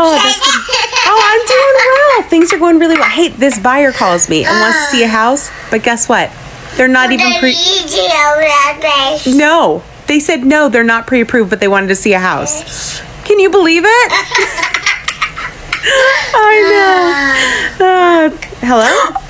Oh, that's good. Oh, I'm doing well. Things are going really well. Hey, this buyer calls me and wants to see a house, but guess what? They're not even pre. No, they said no. They're not pre-approved, but they wanted to see a house. Can you believe it? I know. Uh, hello.